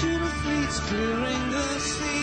tuna fleets clearing the sea.